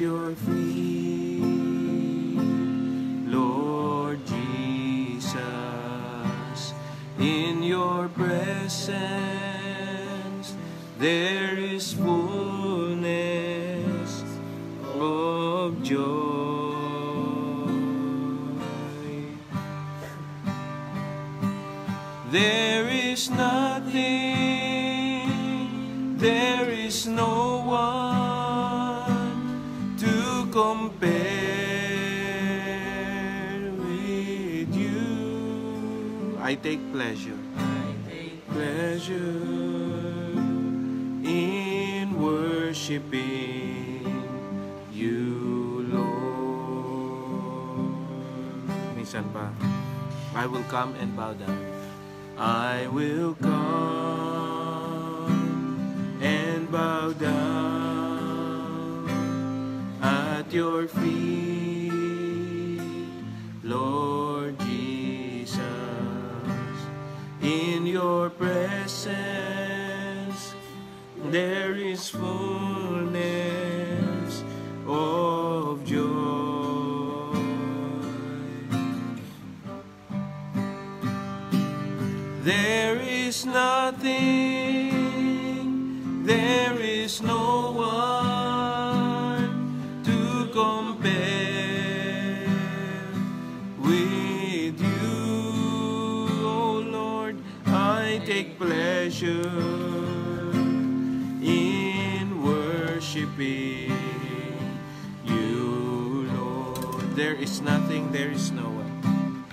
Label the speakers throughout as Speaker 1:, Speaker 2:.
Speaker 1: your feet, Lord Jesus. In your presence pleasure, I take pleasure in worshiping you, Lord. Minsan pa, I will come and bow down. I will come and bow down at your feet, Lord your presence there is fullness of joy. There is nothing, there is no pleasure in worshiping you, Lord. There is nothing, there is no one.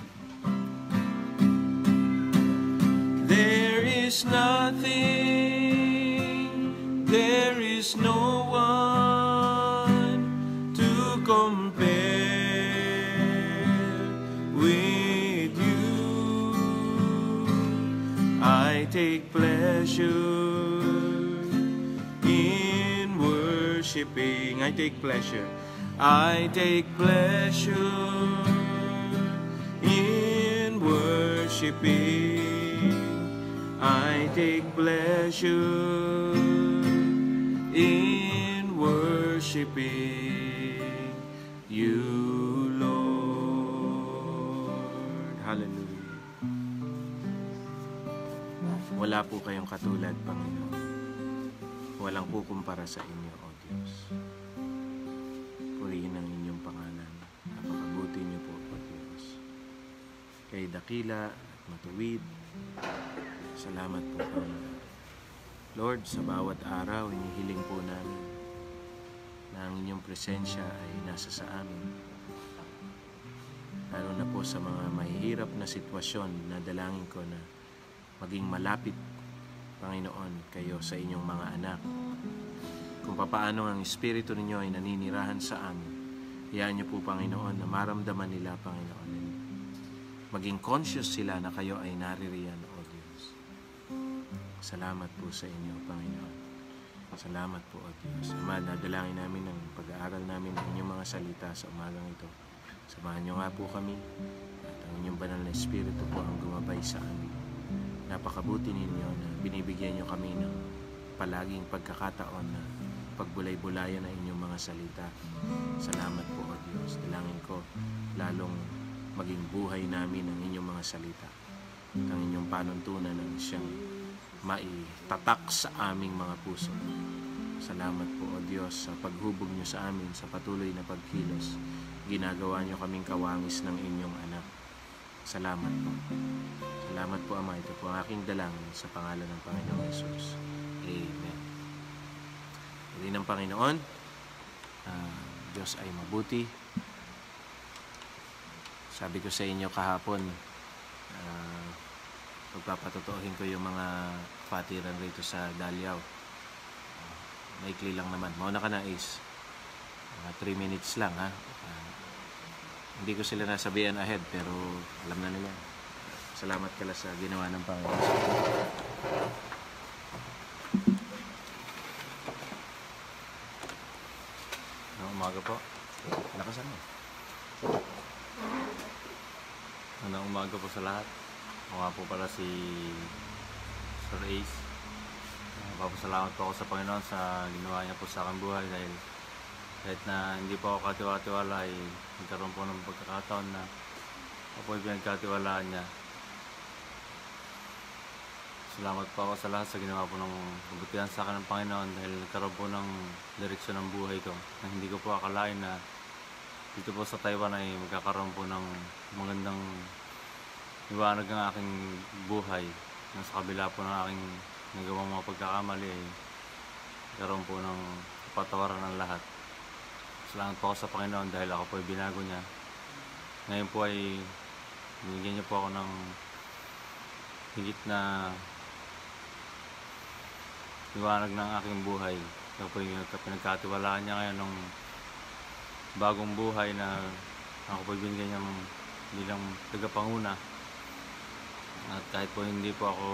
Speaker 1: There is nothing, there is no one to compare with you. I take pleasure in worshiping. I take pleasure. I take pleasure in worshiping. I take pleasure in worshiping you, Wala po kayong katulad, Panginoon. Walang kukumpara sa inyo, O Diyos. Purihin ang inyong pangalan. Napakabuti niyo po, O Diyos. Kay dakila at matuwid, Salamat po, Panginoon. Lord, sa bawat araw, hinihiling po namin na ang inyong presensya ay nasa sa amin. Lalo na po sa mga mahihirap na sitwasyon na dalangin ko na maging malapit, Panginoon, kayo sa inyong mga anak. Kung papaano ang Espiritu ninyo ay naninirahan sa amin, hayaan niyo po, Panginoon, na maramdaman nila, Panginoon, maging conscious sila na kayo ay naririyan, O Diyos. Salamat po sa inyo, Panginoon. Salamat po, O Diyos. Ama, nadalangin namin ang pag-aaral namin ng inyong mga salita sa umagang ito. Samahan niyo nga po kami at ang inyong banal na Espiritu po ang gumabay sa amin. Napakabuti ninyo na binibigyan niyo kami ng palaging pagkakataon na pagbulay-bulayan ang inyong mga salita. Salamat po, O Diyos. Dalangin ko lalong maging buhay namin ang inyong mga salita. At ang inyong panuntunan ang siyang maitatak sa aming mga puso. Salamat po, O Diyos, sa paghubog niyo sa amin sa patuloy na pagkilos. Ginagawa niyo kaming kawangis ng inyong anak. Salamat po. Salamat po, Ama. Ito po ang aking dalangin sa pangalan ng Panginoong Yesus. Amen. Hindi ng Panginoon, uh, Diyos ay mabuti. Sabi ko sa inyo kahapon, uh, pagpapatotohin ko yung mga patiran rito sa Dalyaw. Uh, maikli lang naman. Mauna ka na, Ace. Mga 3 minutes lang, ha? Uh, hindi ko sila nasabihan ahead, pero alam na nila. Salamat kala sa ginawa ng Panginoon. Ano umaga po? Lakasan mo.
Speaker 2: Magandang umaga po sa lahat. Nga po pala si Sir Ace. Papasalamat po ako sa Panginoon sa ginawa niya po sa aking buhay dahil Kahit na hindi po ako katiwa-tiwala ay nagkaroon po ng pagkakataon na ako ay pinagkatiwalaan niya. Salamat po ako sa lahat sa ginawa po ng kabutihan sa akin ng Panginoon dahil nagkaroon po ng direksyon ng buhay ko na hindi ko po akalain na dito po sa Taiwan ay magkakaroon po ng magandang liwanag ng aking buhay na sa kabila po ng aking nagawang mga pagkakamali ay nagkaroon po ng kapatawaran ng lahat. Salamat po ako sa Panginoon dahil ako po ay binago niya. Ngayon po ay binigyan niya po ako ng higit na liwanag ng aking buhay. Ako po yung pinagkatiwalaan niya ngayon ng bagong buhay na ako po binigyan niya bilang tagapanguna. At kahit po hindi po ako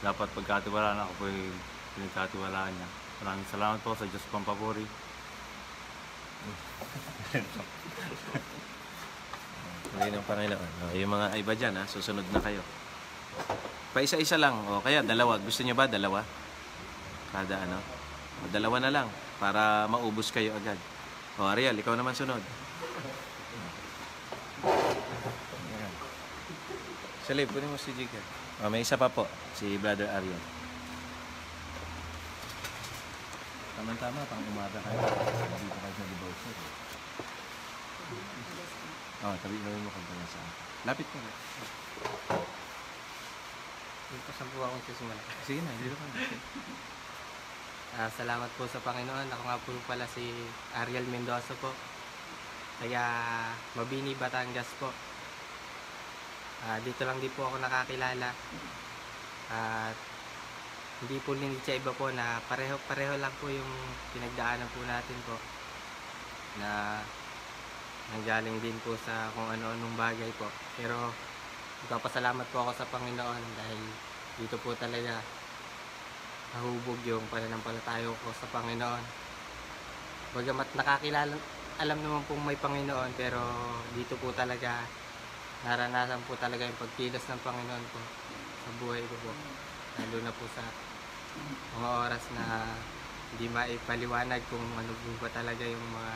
Speaker 2: dapat pagkatiwalaan, ako po yung pinagkatiwalaan niya. Maraming salamat po sa Diyos Pampapuri.
Speaker 1: Purihin ng Panginoon. O, yung mga iba dyan, ha, susunod na kayo. Pa-isa-isa lang. O kaya dalawa. Gusto niyo ba dalawa? Kada ano? O, dalawa na lang. Para maubos kayo agad. O Ariel, ikaw naman sunod. Salib, kunin mo si Jigger. O, may isa pa po. Si Brother Ariel. Tama-tama, pang umaga kayo. Dito kayo sa devotion. Oh, tabi mo mo kung sa akin. Lapit ka na.
Speaker 3: Dito sa buwa kong susimula.
Speaker 1: Sige na, dito ka na.
Speaker 3: Ah, salamat po sa Panginoon. Ako nga po pala si Ariel Mendoza po. Kaya Mabini, Batangas po. Ah, dito lang din po ako nakakilala. At hindi po linitsa iba po na pareho-pareho lang po yung pinagdaanan po natin po. Na nanggaling din po sa kung ano-anong bagay po. Pero Nagpapasalamat po ako sa Panginoon dahil dito po talaga nahubog yung pananampalataya ko sa Panginoon. Bagamat nakakilala, alam naman pong may Panginoon pero dito po talaga naranasan po talaga yung pagkilos ng Panginoon po sa buhay ko po. Lalo na po sa mga oras na hindi maipaliwanag kung ano po ba talaga yung mga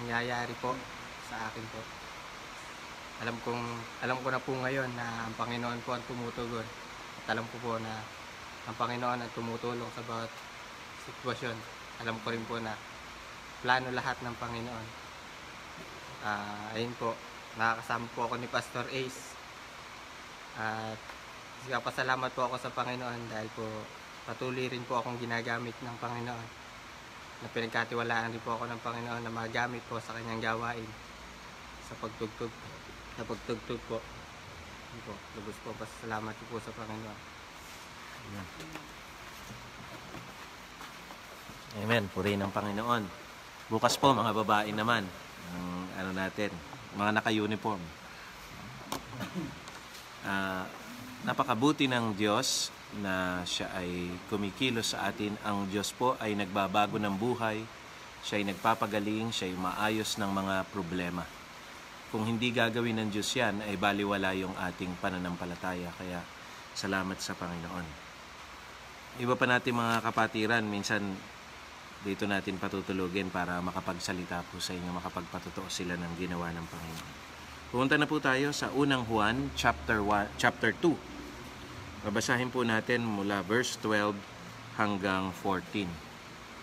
Speaker 3: nangyayari po sa akin po alam kong alam ko na po ngayon na ang Panginoon po ang tumutugon at alam ko po na ang Panginoon ang tumutulong sa bawat sitwasyon. Alam ko rin po na plano lahat ng Panginoon. Ah, ayun po. Nakakasama po ako ni Pastor Ace. At pasalamat po ako sa Panginoon dahil po patuloy rin po akong ginagamit ng Panginoon. Na pinagkatiwalaan rin po ako ng Panginoon na magamit po sa kanyang gawain sa pagtugtog sa pagtugtog po. Yun po, lubos po. Pasalamat po sa Panginoon.
Speaker 1: Amen. Purihin ng Panginoon. Bukas po, mga babae naman. Ang ano natin, mga naka-uniform. Ah, napakabuti ng Diyos na siya ay kumikilos sa atin. Ang Diyos po ay nagbabago ng buhay. Siya ay nagpapagaling, siya ay maayos ng mga problema. Kung hindi gagawin ng Diyos yan, ay baliwala yung ating pananampalataya. Kaya salamat sa Panginoon. Iba pa natin mga kapatiran, minsan dito natin patutulugin para makapagsalita po sa inyo, makapagpatotoo sila ng ginawa ng Panginoon. Pumunta na po tayo sa unang Juan, chapter, 1, chapter 2. Babasahin po natin mula verse 12 hanggang 14.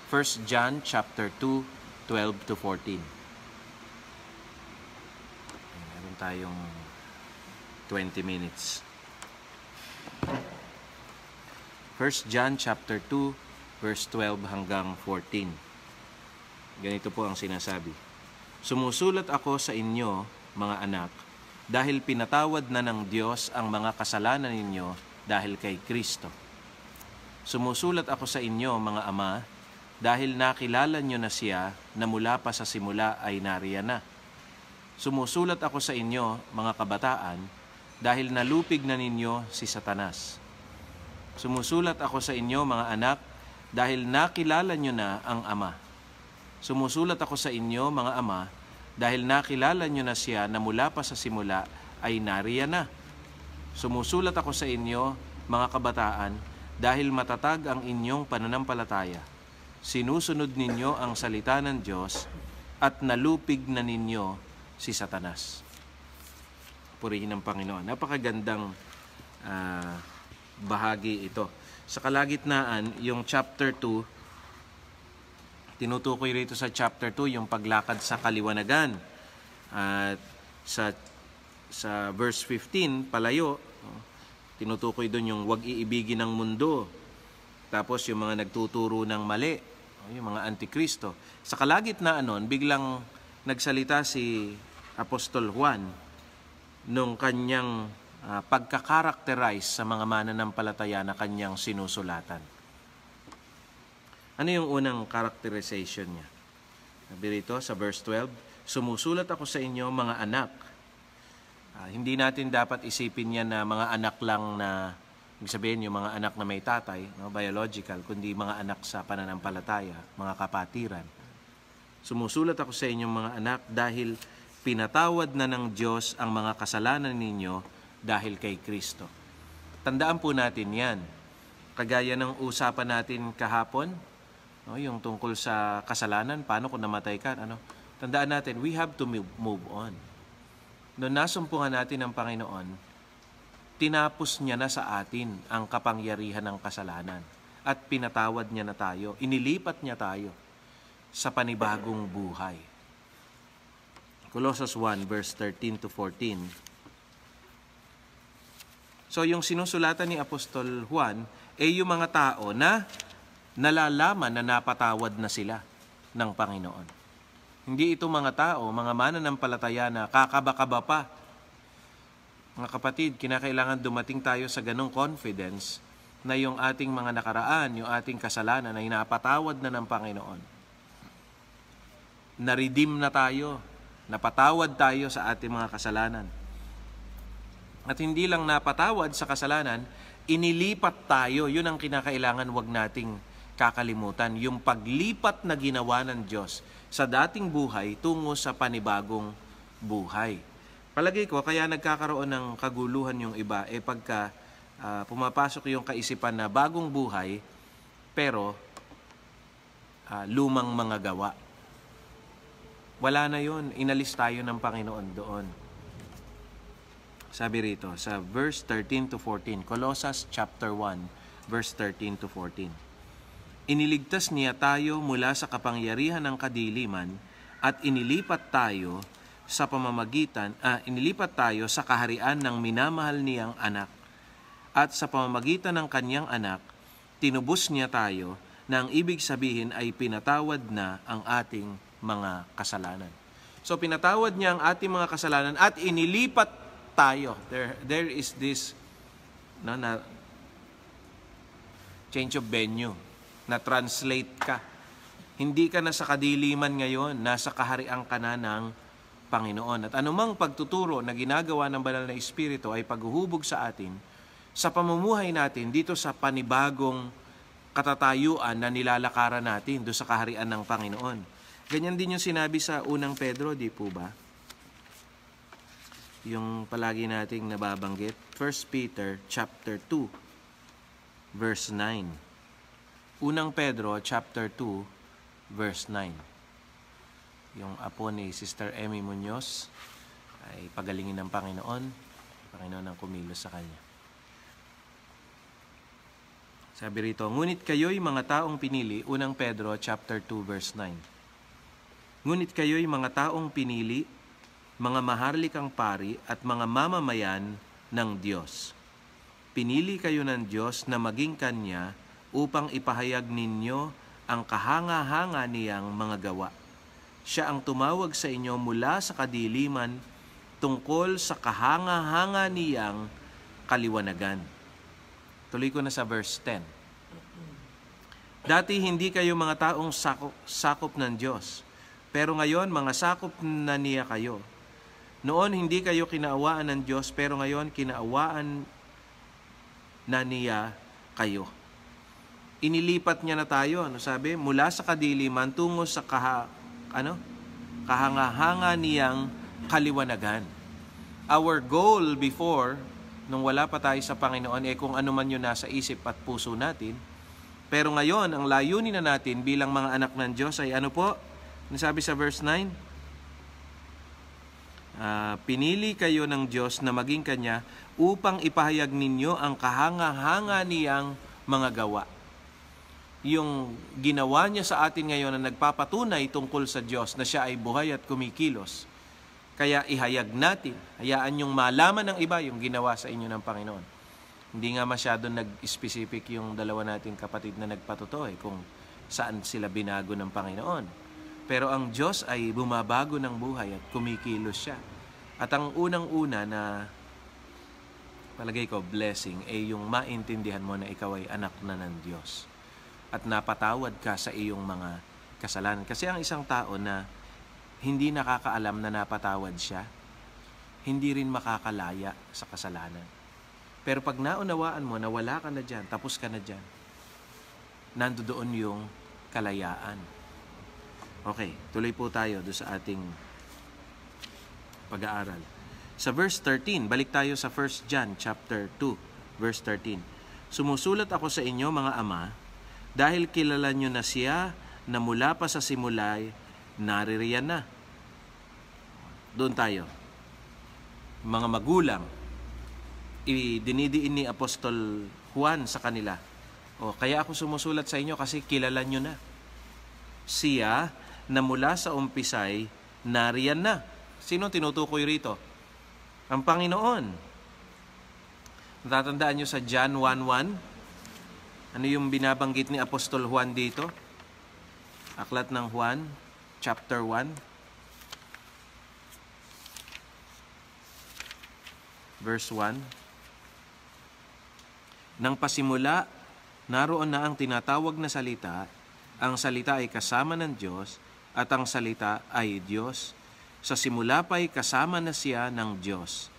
Speaker 1: 1 John chapter 2, 12 to 14. Meron tayong 20 minutes. 1 John chapter 2 verse 12 hanggang 14. Ganito po ang sinasabi. Sumusulat ako sa inyo, mga anak, dahil pinatawad na ng Diyos ang mga kasalanan ninyo dahil kay Kristo. Sumusulat ako sa inyo, mga ama, dahil nakilala nyo na siya na mula pa sa simula ay nariyan na. Sumusulat ako sa inyo, mga kabataan, dahil nalupig na ninyo si Satanas. Sumusulat ako sa inyo, mga anak, dahil nakilala nyo na ang Ama. Sumusulat ako sa inyo, mga ama, dahil nakilala nyo na siya na mula pa sa simula ay nariyan na. Sumusulat ako sa inyo, mga kabataan, dahil matatag ang inyong pananampalataya. sinusunod ninyo ang salita ng Diyos at nalupig na ninyo si Satanas. Purihin ng Panginoon. Napakagandang uh, bahagi ito. Sa kalagitnaan, yung chapter 2, tinutukoy rito sa chapter 2 yung paglakad sa kaliwanagan. At sa sa verse 15, palayo, tinutukoy doon yung wag iibigin ng mundo. Tapos yung mga nagtuturo ng mali, yung mga antikristo. Sa kalagitnaan nun, biglang nagsalita si Apostol Juan nung kanyang uh, pagkakarakterize sa mga mananampalataya na kanyang sinusulatan. Ano yung unang characterization niya? Sabi rito sa verse 12, Sumusulat ako sa inyo mga anak. Uh, hindi natin dapat isipin yan na mga anak lang na, ibig sabihin yung mga anak na may tatay, no, biological, kundi mga anak sa pananampalataya, mga kapatiran. Sumusulat ako sa inyong mga anak dahil pinatawad na ng Diyos ang mga kasalanan ninyo dahil kay Kristo. Tandaan po natin yan. Kagaya ng usapan natin kahapon, no, yung tungkol sa kasalanan, paano kung namatay ka, ano? Tandaan natin, we have to move on. Noong nasumpungan natin ng Panginoon, tinapos niya na sa atin ang kapangyarihan ng kasalanan at pinatawad niya na tayo, inilipat niya tayo sa panibagong buhay. Colossus 1 verse 13 to 14. So yung sinusulatan ni Apostol Juan ay yung mga tao na nalalaman na napatawad na sila ng Panginoon. Hindi ito mga tao, mga mananampalataya na kakaba-kaba pa. Mga kapatid, kinakailangan dumating tayo sa ganong confidence na yung ating mga nakaraan, yung ating kasalanan ay napatawad na ng Panginoon. Na-redeem na tayo Napatawad tayo sa ating mga kasalanan. At hindi lang napatawad sa kasalanan, inilipat tayo. Yun ang kinakailangan wag nating kakalimutan. Yung paglipat na ginawa ng Diyos sa dating buhay tungo sa panibagong buhay. Palagay ko, kaya nagkakaroon ng kaguluhan yung iba, eh pagka uh, pumapasok yung kaisipan na bagong buhay, pero uh, lumang mga gawa. Wala na yon Inalis tayo ng Panginoon doon. Sabi rito sa verse 13 to 14, Colossus chapter 1, verse 13 to 14. Iniligtas niya tayo mula sa kapangyarihan ng kadiliman at inilipat tayo sa pamamagitan, ah, inilipat tayo sa kaharian ng minamahal niyang anak. At sa pamamagitan ng kanyang anak, tinubos niya tayo na ang ibig sabihin ay pinatawad na ang ating mga kasalanan. So pinatawad niya ang ating mga kasalanan at inilipat tayo. There, there is this no, na change of venue, na translate ka. Hindi ka na sa kadiliman ngayon, nasa kaharian ka na ng Panginoon. At anumang pagtuturo na ginagawa ng Banal na Espiritu ay paghuhubog sa atin sa pamumuhay natin dito sa panibagong katatayuan na nilalakaran natin do sa kaharian ng Panginoon. Ganyan din yung sinabi sa unang Pedro, di po ba? Yung palagi nating nababanggit. 1 Peter chapter 2 verse 9. Unang Pedro chapter 2 verse 9. Yung apo ni Sister Emmy Munoz ay pagalingin ng Panginoon. Panginoon ang kumilos sa kanya. Sabi rito, Ngunit kayo'y mga taong pinili, unang Pedro chapter 2 verse 9 Ngunit kayo'y mga taong pinili, mga maharlikang pari at mga mamamayan ng Diyos. Pinili kayo ng Diyos na maging Kanya upang ipahayag ninyo ang kahanga-hanga niyang mga gawa. Siya ang tumawag sa inyo mula sa kadiliman tungkol sa kahanga-hanga niyang kaliwanagan. Tuloy ko na sa verse 10. Dati hindi kayo mga taong sakop, sakop ng Diyos pero ngayon, mga sakop na niya kayo. Noon, hindi kayo kinaawaan ng Diyos, pero ngayon, kinaawaan na niya kayo. Inilipat niya na tayo, ano sabi? Mula sa kadiliman tungo sa kaha, ano? kahanga-hanga niyang kaliwanagan. Our goal before, nung wala pa tayo sa Panginoon, eh kung ano man yun nasa isip at puso natin, Pero ngayon, ang layunin na natin bilang mga anak ng Diyos ay ano po? Nasabi sa verse 9? Ah, pinili kayo ng Diyos na maging Kanya upang ipahayag ninyo ang kahanga-hanga niyang mga gawa. Yung ginawa niya sa atin ngayon na nagpapatunay tungkol sa Diyos na siya ay buhay at kumikilos. Kaya ihayag natin, hayaan yung malaman ng iba yung ginawa sa inyo ng Panginoon. Hindi nga masyado nag-specific yung dalawa nating kapatid na nagpatotoo eh, kung saan sila binago ng Panginoon. Pero ang Diyos ay bumabago ng buhay at kumikilos siya. At ang unang-una na palagay ko blessing ay yung maintindihan mo na ikaw ay anak na ng Diyos. At napatawad ka sa iyong mga kasalanan. Kasi ang isang tao na hindi nakakaalam na napatawad siya, hindi rin makakalaya sa kasalanan. Pero pag naunawaan mo na wala ka na dyan, tapos ka na dyan, nandoon yung kalayaan. Okay, tuloy po tayo do sa ating pag-aaral. Sa verse 13, balik tayo sa 1 John chapter 2, verse 13. Sumusulat ako sa inyo mga ama, dahil kilala nyo na siya na mula pa sa simulay naririyan na. Doon tayo. Mga magulang, idinidiin ni Apostol Juan sa kanila. O, kaya ako sumusulat sa inyo kasi kilala nyo na. Siya na mula sa umpisay, nariyan na. Sino tinutukoy rito? Ang Panginoon. Natatandaan nyo sa John 1.1? Ano yung binabanggit ni Apostol Juan dito? Aklat ng Juan, chapter 1. Verse 1. Nang pasimula, naroon na ang tinatawag na salita, ang salita ay kasama ng Diyos, at ang salita ay Diyos. Sa simula pa'y kasama na siya ng Diyos.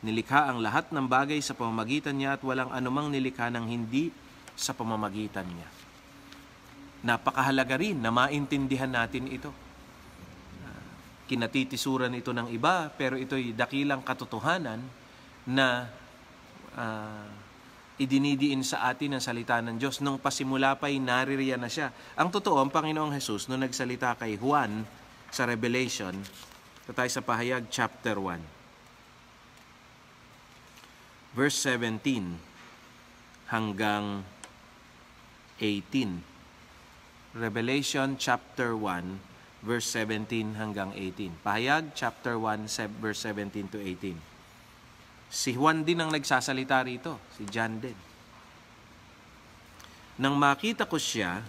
Speaker 1: Nilikha ang lahat ng bagay sa pamamagitan niya at walang anumang nilikha ng hindi sa pamamagitan niya. Napakahalaga rin na maintindihan natin ito. Kinatitisuran ito ng iba, pero ito'y dakilang katotohanan na uh, idinidiin sa atin ang salita ng Diyos. Nung pasimula pa'y naririyan na siya. Ang totoo, ang Panginoong Jesus, nung nagsalita kay Juan sa Revelation, ito tayo sa Pahayag chapter 1. Verse 17 hanggang 18. Revelation chapter 1 verse 17 hanggang 18. Pahayag chapter 1 verse 17 to 18. Si Juan din ang nagsasalita rito, si John din. Nang makita ko siya,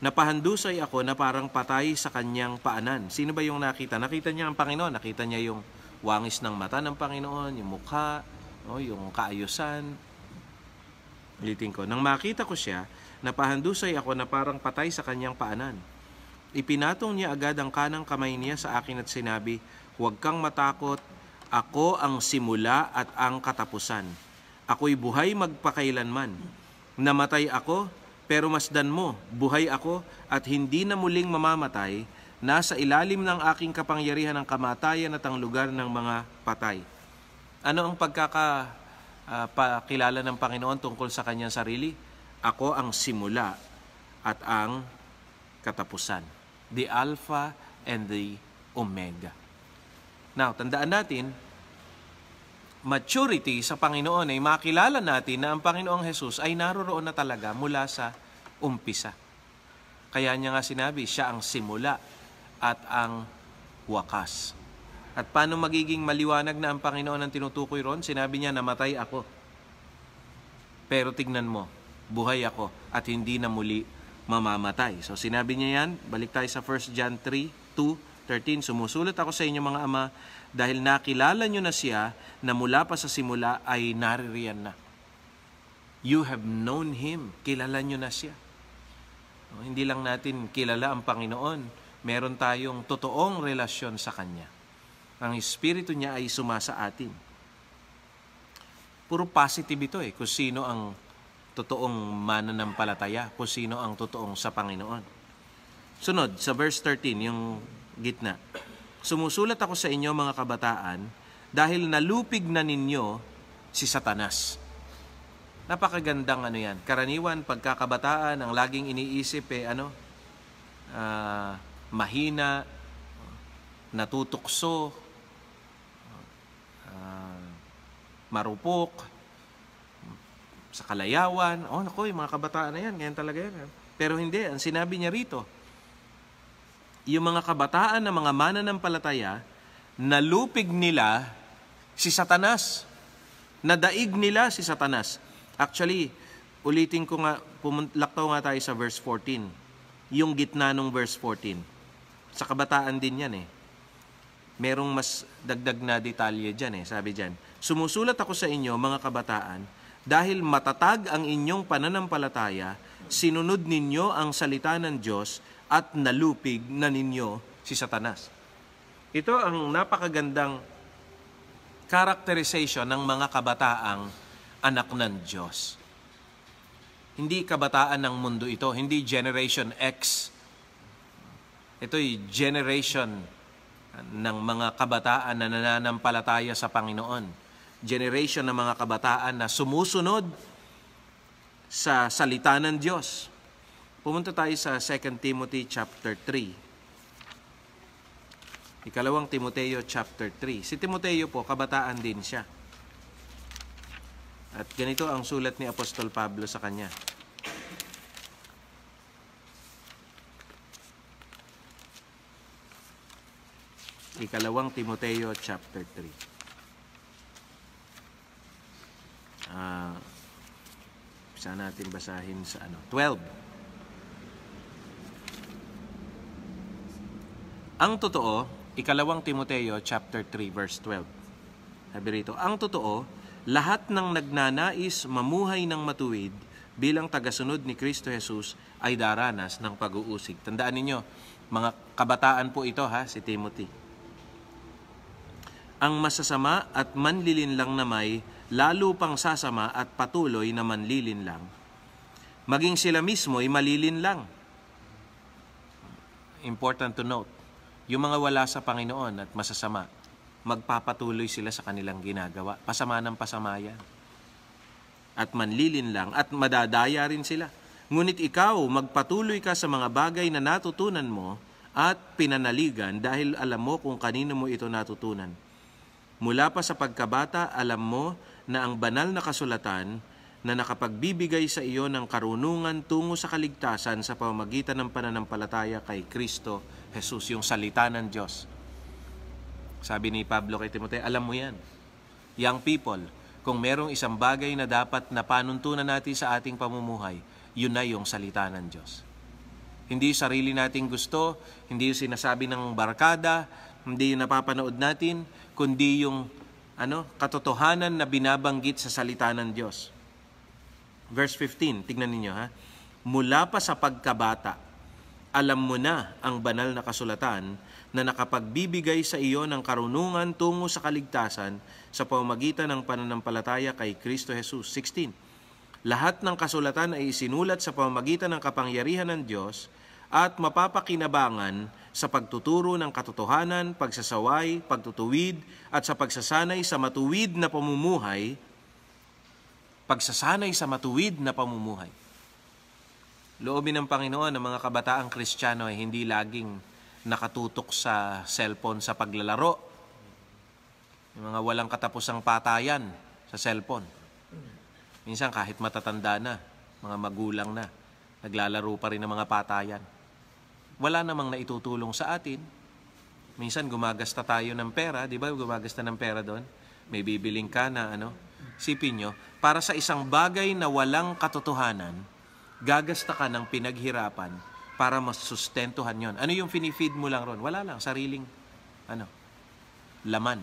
Speaker 1: napahandusay ako na parang patay sa kanyang paanan. Sino ba yung nakita? Nakita niya ang Panginoon. Nakita niya yung wangis ng mata ng Panginoon, yung mukha, no, yung kaayusan. Ulitin ko. Nang makita ko siya, napahandusay ako na parang patay sa kanyang paanan. Ipinatong niya agad ang kanang kamay niya sa akin at sinabi, Huwag kang matakot, ako ang simula at ang katapusan. Ako'y buhay magpakailanman. Namatay ako, pero masdan mo, buhay ako at hindi na muling mamamatay, nasa ilalim ng aking kapangyarihan ng kamatayan at ang lugar ng mga patay. Ano ang pagkaka uh, pakilala ng Panginoon tungkol sa kanyang sarili? Ako ang simula at ang katapusan. The Alpha and the Omega. Now, tandaan natin, maturity sa Panginoon ay makilala natin na ang Panginoong Jesus ay naroroon na talaga mula sa umpisa. Kaya niya nga sinabi, siya ang simula at ang wakas. At paano magiging maliwanag na ang Panginoon ang tinutukoy ron? Sinabi niya, namatay ako. Pero tignan mo, buhay ako at hindi na muli mamamatay. So sinabi niya yan, balik tayo sa 1 John 3, 2, 13, Sumusulat ako sa inyo mga ama dahil nakilala nyo na siya na mula pa sa simula ay naririyan na. You have known Him. Kilala nyo na siya. No, hindi lang natin kilala ang Panginoon. Meron tayong totoong relasyon sa Kanya. Ang Espiritu niya ay sumasa atin. Puro positive ito eh, kung sino ang totoong mananampalataya, kung sino ang totoong sa Panginoon. Sunod, sa verse 13, yung gitna. Sumusulat ako sa inyo mga kabataan dahil nalupig na ninyo si Satanas. Napakagandang ano yan. Karaniwan, pagkakabataan, ang laging iniisip eh, ano, ah, mahina, natutukso, ah, marupok, sa kalayawan. Oh, naku, yung mga kabataan na yan, ganyan talaga yan. Pero hindi, ang sinabi niya rito, yung mga kabataan na mga mananampalataya, nalupig nila si Satanas. Nadaig nila si Satanas. Actually, ulitin ko nga, laktaw nga tayo sa verse 14. Yung gitna ng verse 14. Sa kabataan din yan eh. Merong mas dagdag na detalye dyan eh. Sabi dyan, Sumusulat ako sa inyo, mga kabataan, dahil matatag ang inyong pananampalataya, sinunod ninyo ang salita ng Diyos at nalupig na ninyo si Satanas. Ito ang napakagandang characterization ng mga kabataang anak ng Diyos. Hindi kabataan ng mundo ito, hindi Generation X. Ito'y generation ng mga kabataan na nananampalataya sa Panginoon. Generation ng mga kabataan na sumusunod sa salita ng Diyos. Pumunta tayo sa 2 Timothy chapter 3. Ikalawang Timoteo chapter 3. Si Timoteo po, kabataan din siya. At ganito ang sulat ni Apostol Pablo sa kanya. Ikalawang Timoteo chapter 3. Ah, uh, saan natin basahin sa ano? 12. Ang totoo, ikalawang Timoteo chapter 3 verse 12. Sabi rito, ang totoo, lahat ng nagnanais mamuhay ng matuwid bilang tagasunod ni Kristo Jesus ay daranas ng pag-uusig. Tandaan ninyo, mga kabataan po ito ha, si Timothy. Ang masasama at manlilin lang na may lalo pang sasama at patuloy na manlilin lang. Maging sila mismo ay malilin lang. Important to note, yung mga wala sa Panginoon at masasama, magpapatuloy sila sa kanilang ginagawa. Pasama ng pasama yan. At manlilin lang at madadaya rin sila. Ngunit ikaw, magpatuloy ka sa mga bagay na natutunan mo at pinanaligan dahil alam mo kung kanino mo ito natutunan. Mula pa sa pagkabata, alam mo na ang banal na kasulatan na nakapagbibigay sa iyo ng karunungan tungo sa kaligtasan sa pamamagitan ng pananampalataya kay Kristo Jesus, yung salita ng Diyos sabi ni Pablo kay Timoteo, alam mo yan. Young people, kung merong isang bagay na dapat na panuntunan natin sa ating pamumuhay, yun na yung salita ng Diyos. Hindi sarili nating gusto, hindi yung sinasabi ng barkada, hindi yung napapanood natin, kundi yung ano, katotohanan na binabanggit sa salita ng Diyos. Verse 15, tignan ninyo ha. Mula pa sa pagkabata, alam mo na ang banal na kasulatan na nakapagbibigay sa iyo ng karunungan tungo sa kaligtasan sa pamamagitan ng pananampalataya kay Kristo Jesus. 16. Lahat ng kasulatan ay isinulat sa pamamagitan ng kapangyarihan ng Diyos at mapapakinabangan sa pagtuturo ng katotohanan, pagsasaway, pagtutuwid at sa pagsasanay sa matuwid na pamumuhay, pagsasanay sa matuwid na pamumuhay. Loobin ng Panginoon ng mga kabataang Kristiyano ay hindi laging nakatutok sa cellphone sa paglalaro. Yung mga walang katapusang patayan sa cellphone. Minsan kahit matatanda na, mga magulang na, naglalaro pa rin ng mga patayan. Wala namang naitutulong sa atin. Minsan gumagasta tayo ng pera, di ba? Gumagasta ng pera doon. May bibiling ka na ano, sipin nyo, para sa isang bagay na walang katotohanan, gagasta ka ng pinaghirapan para masustentuhan yon. Ano yung finifeed mo lang ron? Wala lang, sariling ano, laman.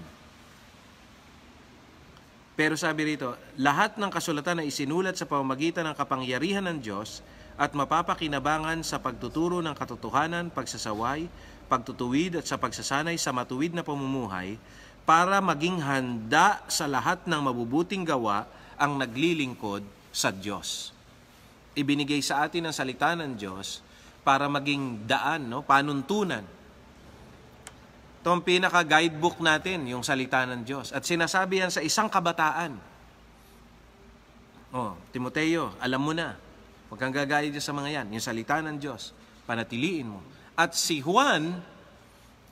Speaker 1: Pero sabi rito, lahat ng kasulatan na isinulat sa pamamagitan ng kapangyarihan ng Diyos at mapapakinabangan sa pagtuturo ng katotohanan, pagsasaway, pagtutuwid at sa pagsasanay sa matuwid na pamumuhay para maging handa sa lahat ng mabubuting gawa ang naglilingkod sa Diyos. Ibinigay sa atin ang salita ng Diyos para maging daan, no? panuntunan. Ito ang pinaka-guidebook natin, yung salita ng Diyos. At sinasabi yan sa isang kabataan. Oh, Timoteo, alam mo na. Huwag kang gagalit sa mga yan. Yung salita ng Diyos, panatiliin mo. At si Juan,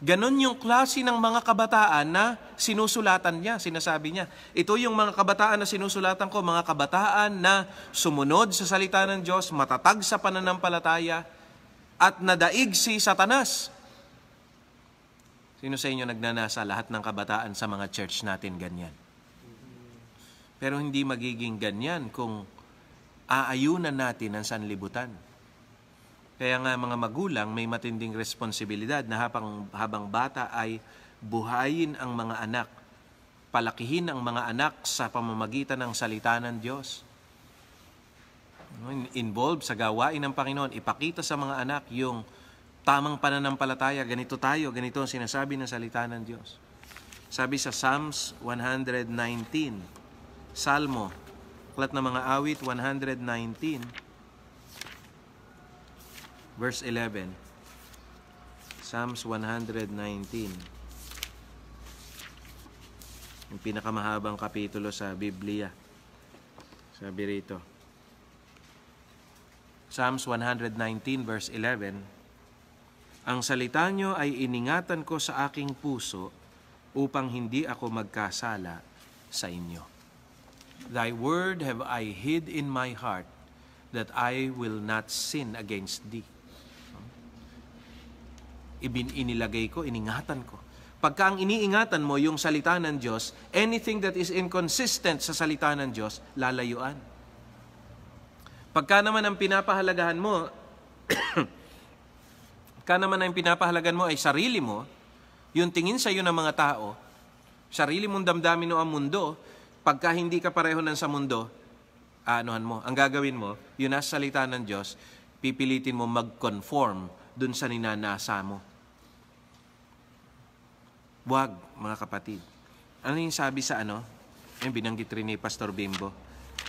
Speaker 1: ganon yung klase ng mga kabataan na sinusulatan niya, sinasabi niya. Ito yung mga kabataan na sinusulatan ko, mga kabataan na sumunod sa salita ng Diyos, matatag sa pananampalataya, at nadaig si Satanas. Sino sa inyo nagnanasa lahat ng kabataan sa mga church natin ganyan? Pero hindi magiging ganyan kung aayunan natin ang sanlibutan. Kaya nga mga magulang may matinding responsibilidad na habang, habang bata ay buhayin ang mga anak, palakihin ang mga anak sa pamamagitan ng salita ng Diyos. Involved sa gawain ng Panginoon, ipakita sa mga anak yung tamang pananampalataya, ganito tayo, ganito ang sinasabi ng salita ng Diyos. Sabi sa Psalms 119, Salmo, Aklat ng mga awit 119, verse 11. Psalms 119. Yung pinakamahabang kapitulo sa Biblia. Sabi rito. Psalms 119 verse 11. Ang salita nyo ay iningatan ko sa aking puso upang hindi ako magkasala sa inyo. Thy word have I hid in my heart, that I will not sin against thee. Ibin inilagay ko, iningatan ko. Pagka ang iniingatan mo yung salita ng Diyos, anything that is inconsistent sa salita ng Diyos, lalayuan. Pagka naman ang pinapahalagahan mo, pagka naman ang pinapahalagahan mo ay sarili mo, yung tingin sa iyo ng mga tao, sarili mong damdamin o ang mundo, Pagka hindi ka pareho ng sa mundo, anuhan mo, ang gagawin mo, yun nasa salita ng Diyos, pipilitin mo mag-conform dun sa ninanasa mo. Huwag, mga kapatid. Ano yung sabi sa ano? Yung binanggit rin ni Pastor Bimbo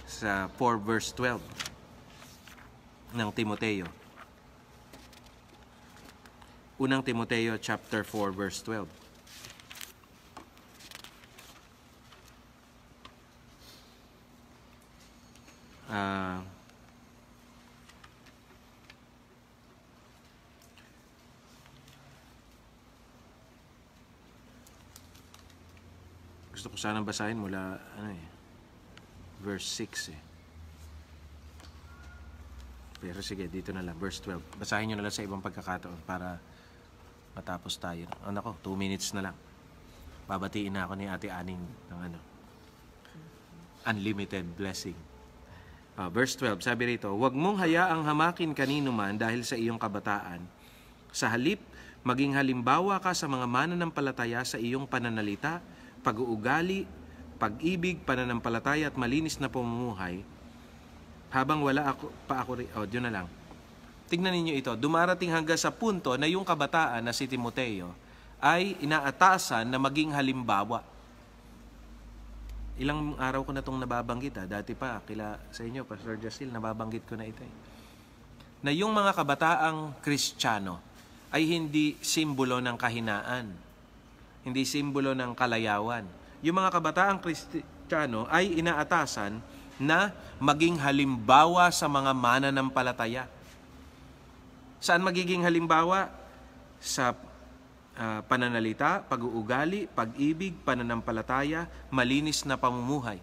Speaker 1: sa 4 verse 12 ng Timoteo. Unang Timoteo chapter 4 verse 12. uh, gusto ko sana basahin mula ano eh verse 6 eh. Pero sige dito na lang verse 12 basahin nyo na lang sa ibang pagkakataon para matapos tayo. Ano ko 2 minutes na lang. Babatiin na ako ni ate Aning ng ano unlimited blessing. Uh, verse 12, sabi rito, Huwag mong hayaang hamakin kanino man dahil sa iyong kabataan. Sa halip, maging halimbawa ka sa mga mananampalataya sa iyong pananalita, pag-uugali, pag-ibig, pananampalataya at malinis na pamumuhay. Habang wala ako, pa ako, oh, na lang. Tingnan ninyo ito, dumarating hanggang sa punto na yung kabataan na si Timoteo ay inaatasan na maging halimbawa ilang araw ko na itong nababanggit ha. Dati pa, kila sa inyo, Pastor Jasil, nababanggit ko na ito eh. Na yung mga kabataang kristyano ay hindi simbolo ng kahinaan. Hindi simbolo ng kalayawan. Yung mga kabataang kristyano ay inaatasan na maging halimbawa sa mga mananampalataya. Saan magiging halimbawa? Sa uh, pananalita, pag-uugali, pag-ibig, pananampalataya, malinis na pamumuhay.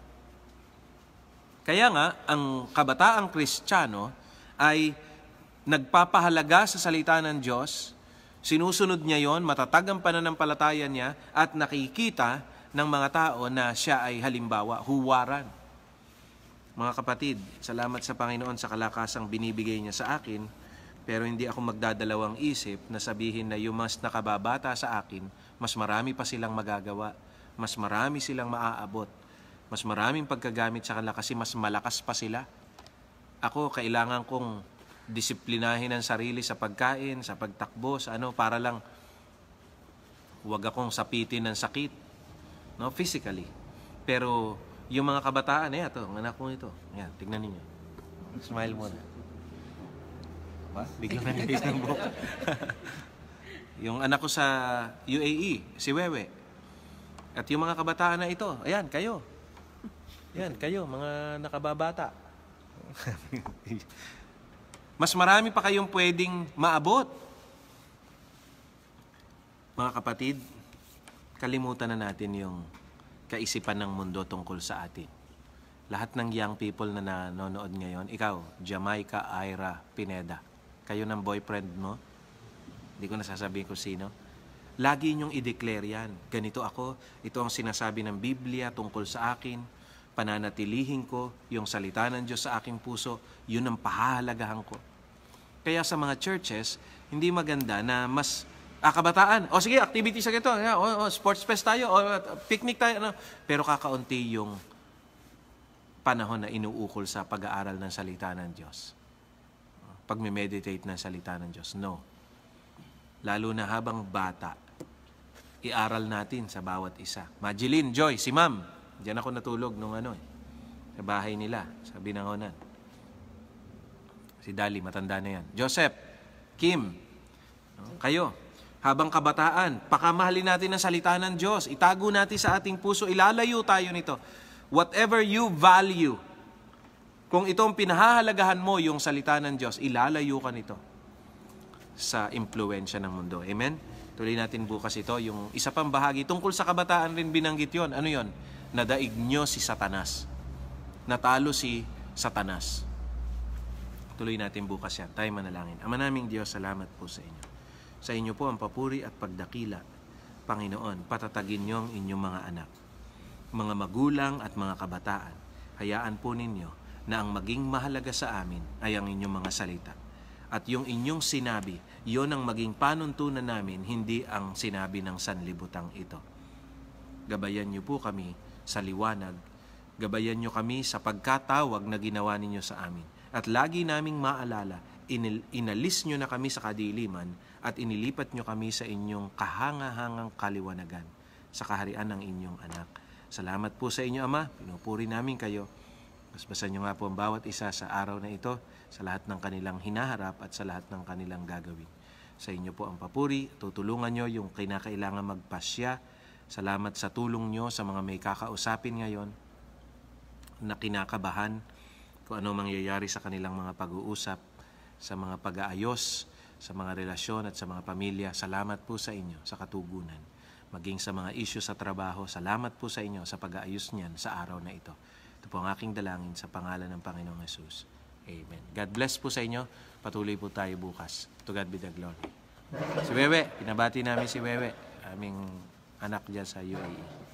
Speaker 1: Kaya nga, ang kabataang kristyano ay nagpapahalaga sa salita ng Diyos, sinusunod niya yon, matatag ang pananampalataya niya, at nakikita ng mga tao na siya ay halimbawa, huwaran. Mga kapatid, salamat sa Panginoon sa kalakasang binibigay niya sa akin pero hindi ako magdadalawang isip na sabihin na yung mas nakababata sa akin, mas marami pa silang magagawa, mas marami silang maaabot, mas maraming pagkagamit sa kanila kasi mas malakas pa sila. Ako, kailangan kong disiplinahin ang sarili sa pagkain, sa pagtakbo, sa ano, para lang huwag akong sapitin ng sakit, no, physically. Pero yung mga kabataan, eh, ito, ang anak ko ito. Yan, tignan niyo. Smile muna. Ba? Biglang nangyayos ng buhok. yung anak ko sa UAE, si Wewe. At yung mga kabataan na ito, ayan, kayo. Yan, kayo, mga nakababata. Mas marami pa kayong pwedeng maabot. Mga kapatid, kalimutan na natin yung kaisipan ng mundo tungkol sa atin. Lahat ng young people na nanonood ngayon, ikaw, Jamaica Ira Pineda, kayo ng boyfriend mo, hindi ko nasasabihin kung sino, lagi niyong i-declare yan. Ganito ako, ito ang sinasabi ng Biblia tungkol sa akin, pananatilihin ko yung salita ng Diyos sa aking puso, yun ang pahahalagahan ko. Kaya sa mga churches, hindi maganda na mas ah, kabataan. O sige, activity sa ganito. O, o, sports fest tayo. O, picnic tayo. Ano. Pero kakaunti yung panahon na inuukol sa pag-aaral ng salita ng Diyos. Pag-meditate ng salita ng Diyos. No. Lalo na habang bata, iaral natin sa bawat isa. Majeline, Joy, si Ma'am. Diyan ako natulog nung ano eh. Sa bahay nila, sa binangonan. Si Dali, matanda na yan. Joseph, Kim, kayo, habang kabataan, pakamahalin natin ang salita ng Diyos. Itago natin sa ating puso, ilalayo tayo nito. Whatever you value, kung itong pinahahalagahan mo yung salita ng Diyos, ilalayo ka nito sa impluensya ng mundo. Amen? Tuloy natin bukas ito. Yung isa pang bahagi, tungkol sa kabataan rin binanggit yon. Ano yon? Nadaig nyo si Satanas. Natalo si Satanas. Tuloy natin bukas yan. Tayo manalangin. Ama naming Diyos, salamat po sa inyo. Sa inyo po ang papuri at pagdakila. Panginoon, patatagin niyo ang inyong mga anak, mga magulang at mga kabataan. Hayaan po ninyo na ang maging mahalaga sa amin ay ang inyong mga salita. At yung inyong sinabi, yon ang maging panuntunan namin, hindi ang sinabi ng sanlibutang ito. Gabayan niyo po kami sa liwanag. Gabayan niyo kami sa pagkatawag na ginawa ninyo sa amin. At lagi naming maalala, inil- inalis niyo na kami sa kadiliman at inilipat niyo kami sa inyong kahangahangang kaliwanagan sa kaharian ng inyong anak. Salamat po sa inyo, Ama. Pinupuri namin kayo. Basbasan niyo nga po ang bawat isa sa araw na ito, sa lahat ng kanilang hinaharap at sa lahat ng kanilang gagawin. Sa inyo po ang papuri, tutulungan niyo yung kinakailangan magpasya. Salamat sa tulong niyo sa mga may kakausapin ngayon na kinakabahan kung ano mangyayari sa kanilang mga pag-uusap, sa mga pag-aayos, sa mga relasyon at sa mga pamilya. Salamat po sa inyo sa katugunan. Maging sa mga issue sa trabaho, salamat po sa inyo sa pag-aayos niyan sa araw na ito. Ito po ang aking dalangin sa pangalan ng Panginoong Yesus. Amen. God bless po sa inyo. Patuloy po tayo bukas. To God be the glory. Si Wewe, pinabati namin si Wewe, aming anak dyan sa UAE.